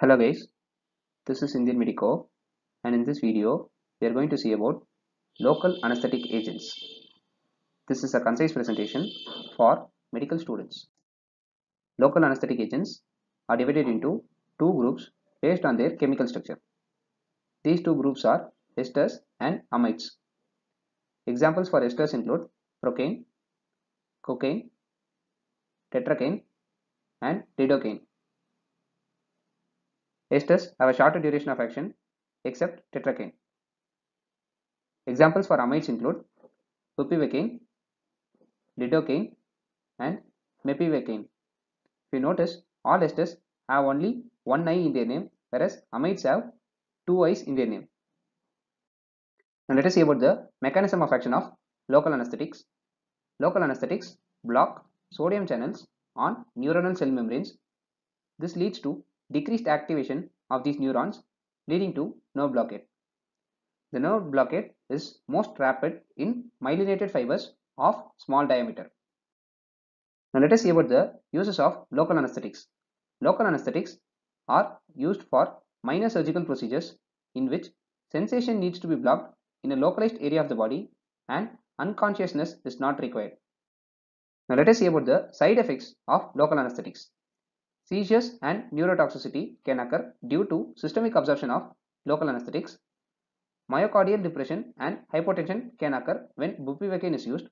Hello guys, this is Indian Medico and in this video we are going to see about local anesthetic agents. This is a concise presentation for medical students. Local anesthetic agents are divided into two groups based on their chemical structure. These two groups are esters and amides. Examples for esters include procaine, cocaine, tetracaine and lidocaine. Esters have a shorter duration of action except tetracaine. Examples for amides include bupivacaine, lidocaine and mepivacaine. If you notice, all esters have only one i in their name whereas amides have two i's in their name. Now let us see about the mechanism of action of local anesthetics. Local anesthetics block sodium channels on neuronal cell membranes. This leads to decreased activation of these neurons leading to nerve blockade. The nerve blockade is most rapid in myelinated fibers of small diameter. Now let us see about the uses of local anesthetics. Local anesthetics are used for minor surgical procedures in which sensation needs to be blocked in a localized area of the body and unconsciousness is not required. Now let us see about the side effects of local anesthetics. Seizures and neurotoxicity can occur due to systemic absorption of local anesthetics. Myocardial depression and hypotension can occur when bupivacaine is used.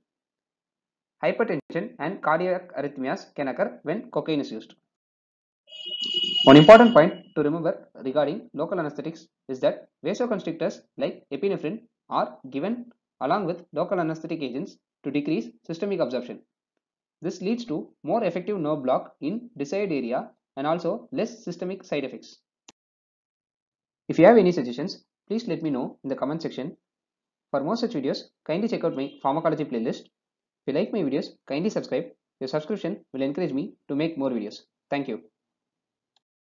Hypertension and cardiac arrhythmias can occur when cocaine is used. One important point to remember regarding local anesthetics is that vasoconstrictors like epinephrine are given along with local anesthetic agents to decrease systemic absorption. This leads to more effective nerve block in desired area and also less systemic side effects. If you have any suggestions, please let me know in the comment section. For more such videos, kindly check out my pharmacology playlist. If you like my videos, kindly subscribe. Your subscription will encourage me to make more videos. Thank you.